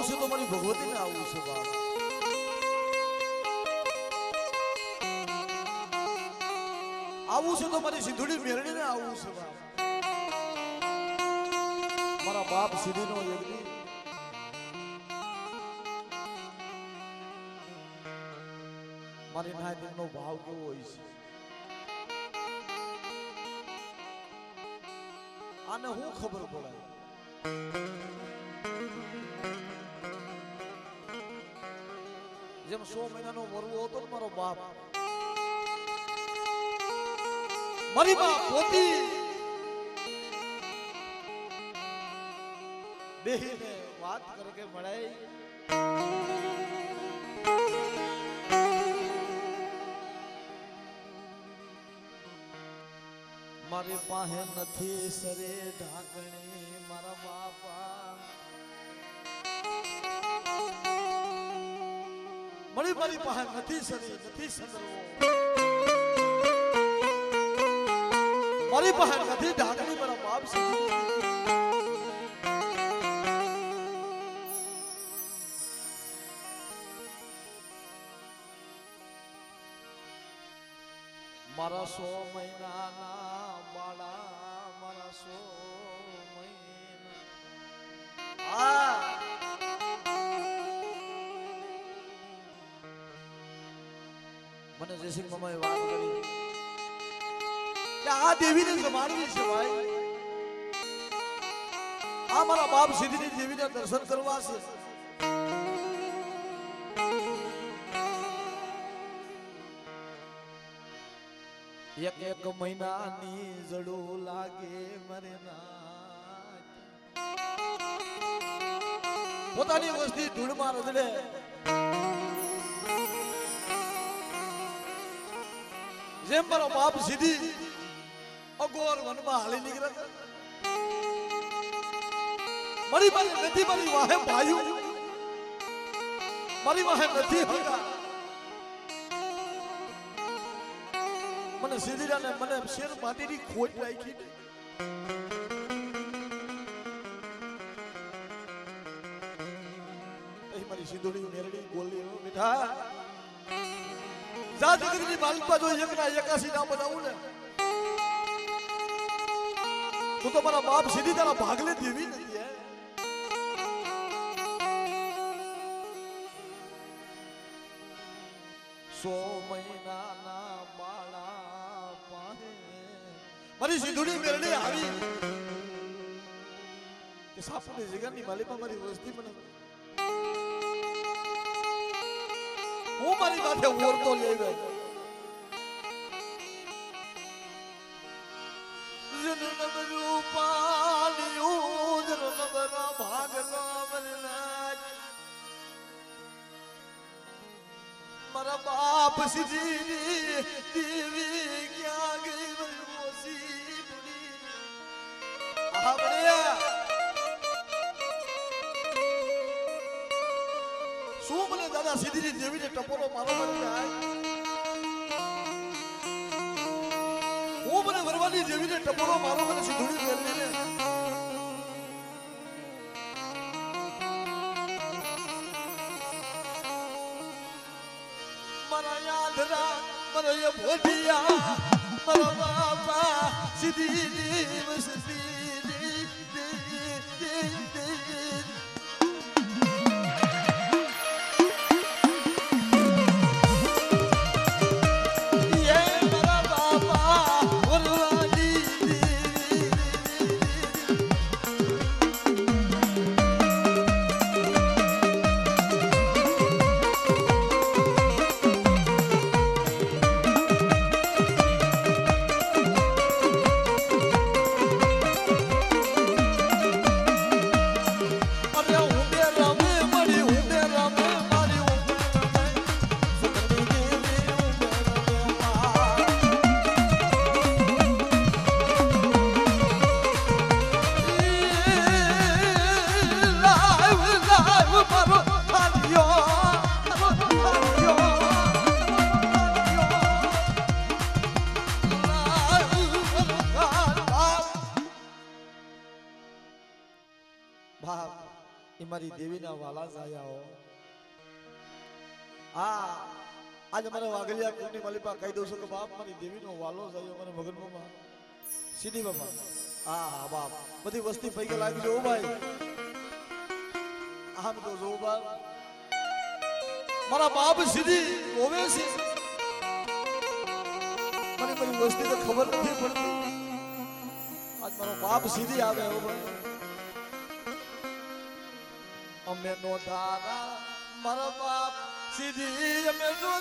આવું છે તો મારી ભગવતીને આવું છે બાપ. આવું છે તો મારી સિંધુડી મેરણીને આવું છે મારા બાપ સીધીનો યજ્ઞ. મારી ના દિલનો ભાવ કેવો હોય છે? આને હું ખબર પડે જેમ સો મહિનાનો વરવો હતો ને મારો બાપ. મારી બા પોતી બેહીને વાત કરે કે મળાય મારી પાસે નથી સરે ઢાંકણી, મારા બાપા. મળી મારી પાસે નથી સરી નથી સંદર્ભો મારી પાસે નથી ઢાંકણી, મારા બાપ છે મારા સો મહિનાના બાળા, મારા સો મને જયસિંહ મામાએ વાત કરી. કે આ દેવીને જમાડવી છે ભાઈ આ મારા બાપ સીધીની દેવીને દર્શન કરવા છે. એક એક મહિનાની જડું લાગે મરે પોતાની વસ્તી ધૂળમાં રજડે. જેમ મારો બાપ સીધી અગોર વનમાં હાલી નીકળે. મારી મારી નથી, મારી વાહે ભાયું મારી વાહે નથી મને સીધીરાને મને શેર માટીની ખોટ રાખી મારી સિંધુડી મેરડી બોલી બેટા જા જગતની માલિકા જો એકના એકાસી ના બનાવું ને, તું તો મારા બાપ સીધી તારા ભાગલે દેવી નથી સો મહિનાના બાળા પાહે મારી સિંધુડી મેરડી આવી. કે સાપુની જગ્યાની માલિકા મારી વસ્તી મને હું મારી માથે ઓરતો આવ્યો જનમ રૂપાલિયું જનમ બરા ભાગલો મરનાજ મારા બાપ સીધી દેવી શું સીધી દેવીને ટપોરો મારો હું મને વરવાની દેવીને ટપોરો મારો મને સીધુડી મેળવીને મારા યાદરા મારા ભોટિયા, મારા બાપા સીધી દેવ સીધી મારી દેવીના વાલા સાયાઓ. આ આજે મને વાઘલિયા કુટની મલિપા કહી દઉં છું કે બાપ, મારી દેવીનો વાલો સાયો મને મગનમાં સીધી બાપા. હા હા, બાપ. બધી વસ્તી પૈકી લાગી જો ભાઈ. આમ તો જો, બાપ. મારા બાપ સીધી હોવે છે. મને બધી વસ્તી તો ખબર નથી પડતી. આજ મારો બાપ સીધી આવે, હો, ભાઈ. અમે નો ધારા મારા બાપ સીધી અમે નો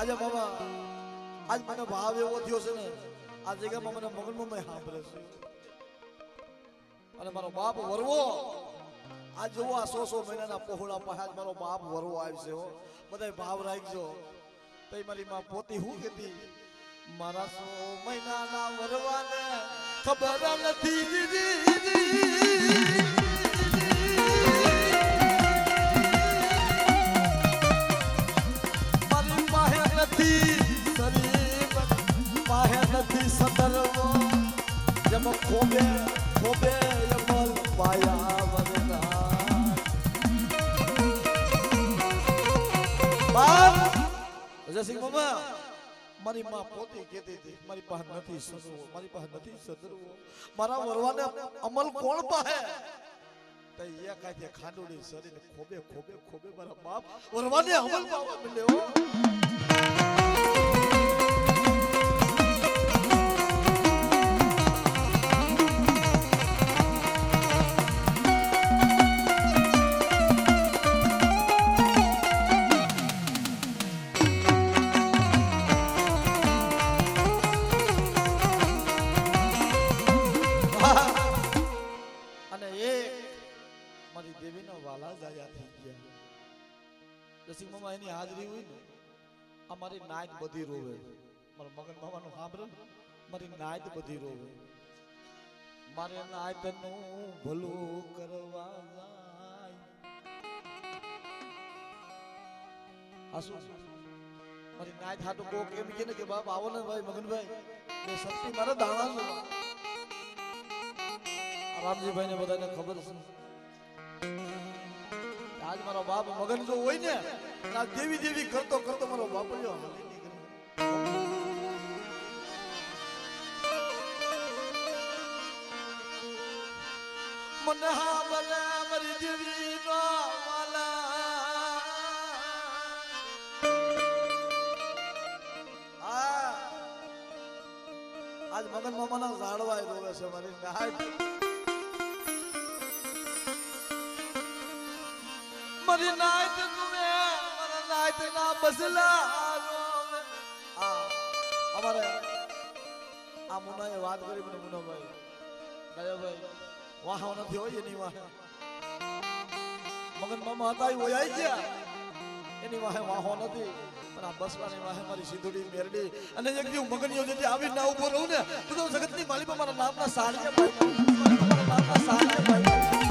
આજે મામા, આજ મને ભાવ એવો થયો છે ને, આ જગ્યામાં મને મગનમાં મેં સાંભળે છે. અને મારો બાપ વરવો. આ જોવો આ સો સો મહિનાના પહોળા આજ મારો બાપ વરવો આવશે હો. બધાય ભાવ રાખજો. તઈ મારી માં પોતી હું કહેતી? મારા સો મહિનાના વરવાને ખબર નથી દીદી નથી શરીર પાસે નથી સદરવો જેમ ખોબે ખોબે યમલ પાયા બાપ જયસિંહ મામા મારી માં પોતે કહેતી હતી મારી પાસે નથી સદરવો મારી પાસે નથી સદરવો મારા વરવાને અમલ કોણ શરીર ખોબે ખોબે ખોબે મારા બાપ, વરવાને અમલ પાવા મળ્યો. અને એક મારી દેવીનો વાલા જાયા થઈ ગયા. નસીબ મામા એની હાજરી હોય ને, આ મારી નાઈટ બધી રોવે. મારા મગન મામાનું સાંભળે મારી નાઈટ બધી રોવે. મારે નાઈટનું ભલું કરવા જાય. શું? મારી નાઈટ હાટુ કોક એમ કે ને કે, બાપ, આવો ને ભાઈ, મગનભાઈ. શક્તિ મારા દાણા રામજીભાઈ ને બધાને ખબર છે. આજ મારો બાપ મગન જો હોય ને આ દેવી દેવી કરતો કરતો મારો બાપ જો મને હા બલે મારી દેવી નો આજ મગન મામાના ઝાડવાય રોવે છે મારી. મારી નાઈટ તુમે મારા નાઈટ ના બસલા અમારે આ મુનાએ વાત કરી મને મુનાભાઈ દયાભાઈ વાહ નથી હોય એની વાહ મગન મામા હતા એ હોય આઈ ગયા એની વાહે વાહો નથી પણ આ બસવાની વાહે મારી સિંધુડી મેરડી અને એક દી હું મગનીઓ જેથી આવી ના ઊભો રહું ને તો જગતની માલિકા મારા નામના સાળિયા ભાઈ મારા નામના સાળિયા ભાઈ